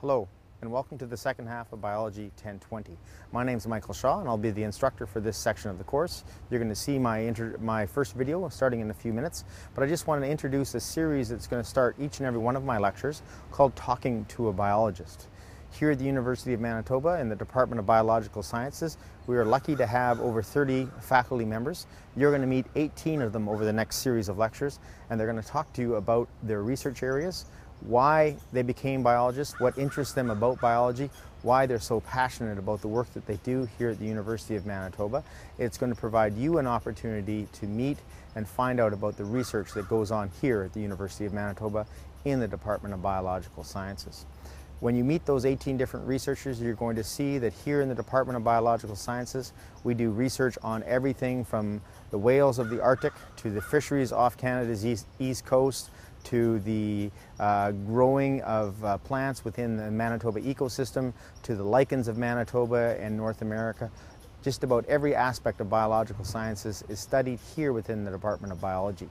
Hello, and welcome to the second half of Biology 1020. My name is Michael Shaw, and I'll be the instructor for this section of the course. You're going to see my, my first video starting in a few minutes, but I just wanted to introduce a series that's going to start each and every one of my lectures called Talking to a Biologist. Here at the University of Manitoba in the Department of Biological Sciences, we are lucky to have over 30 faculty members. You're going to meet 18 of them over the next series of lectures, and they're going to talk to you about their research areas, why they became biologists, what interests them about biology, why they're so passionate about the work that they do here at the University of Manitoba. It's going to provide you an opportunity to meet and find out about the research that goes on here at the University of Manitoba in the Department of Biological Sciences. When you meet those 18 different researchers, you're going to see that here in the Department of Biological Sciences, we do research on everything from the whales of the Arctic to the fisheries off Canada's east, east coast to the uh, growing of uh, plants within the Manitoba ecosystem to the lichens of Manitoba and North America. Just about every aspect of biological sciences is studied here within the Department of Biology.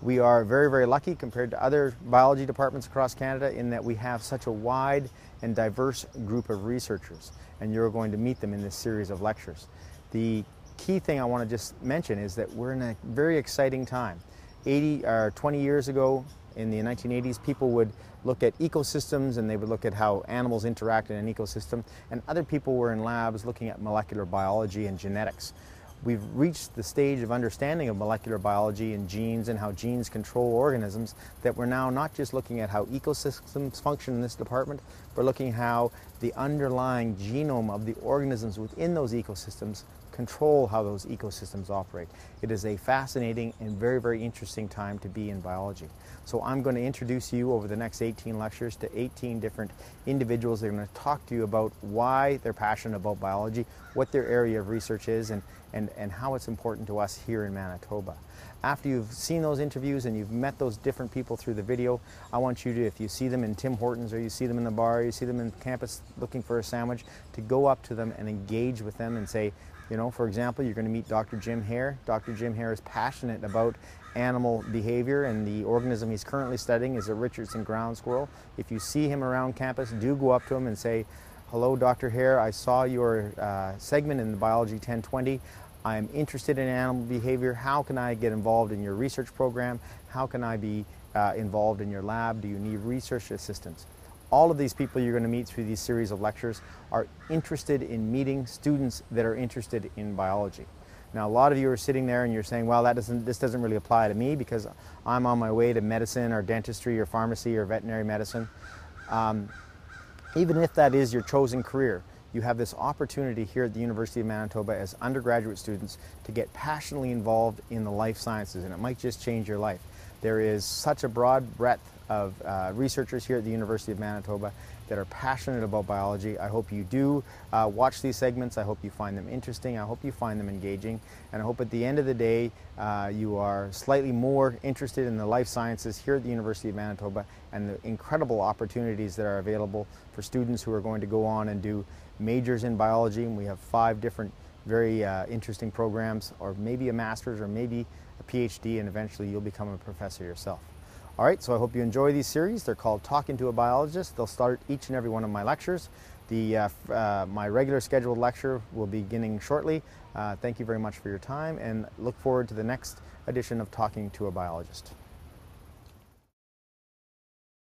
We are very, very lucky compared to other biology departments across Canada in that we have such a wide and diverse group of researchers, and you're going to meet them in this series of lectures. The key thing I want to just mention is that we're in a very exciting time. 80 or 20 years ago, in the 1980s, people would look at ecosystems and they would look at how animals interact in an ecosystem, and other people were in labs looking at molecular biology and genetics we've reached the stage of understanding of molecular biology and genes and how genes control organisms that we're now not just looking at how ecosystems function in this department, but looking how the underlying genome of the organisms within those ecosystems control how those ecosystems operate. It is a fascinating and very, very interesting time to be in biology. So I'm going to introduce you over the next 18 lectures to 18 different individuals. They're going to talk to you about why they're passionate about biology, what their area of research is, and, and, and how it's important to us here in Manitoba. After you've seen those interviews and you've met those different people through the video, I want you to, if you see them in Tim Hortons or you see them in the bar, you see them in campus looking for a sandwich, to go up to them and engage with them and say, you know, for example, you're going to meet Dr. Jim Hare. Dr. Jim Hare is passionate about animal behavior and the organism he's currently studying is a Richardson ground squirrel. If you see him around campus, do go up to him and say, hello, Dr. Hare, I saw your uh, segment in the Biology 1020. I'm interested in animal behavior. How can I get involved in your research program? How can I be uh, involved in your lab? Do you need research assistance? All of these people you're going to meet through these series of lectures are interested in meeting students that are interested in biology. Now, a lot of you are sitting there and you're saying, well, that doesn't, this doesn't really apply to me because I'm on my way to medicine or dentistry or pharmacy or veterinary medicine. Um, even if that is your chosen career, you have this opportunity here at the University of Manitoba as undergraduate students to get passionately involved in the life sciences, and it might just change your life. There is such a broad breadth of uh, researchers here at the University of Manitoba that are passionate about biology. I hope you do uh, watch these segments. I hope you find them interesting. I hope you find them engaging. And I hope at the end of the day, uh, you are slightly more interested in the life sciences here at the University of Manitoba and the incredible opportunities that are available for students who are going to go on and do majors in biology. And we have five different very uh, interesting programs, or maybe a master's, or maybe a PhD, and eventually you'll become a professor yourself. All right, so I hope you enjoy these series. They're called Talking to a Biologist. They'll start each and every one of my lectures. The, uh, uh, my regular scheduled lecture will be beginning shortly. Uh, thank you very much for your time and look forward to the next edition of Talking to a Biologist.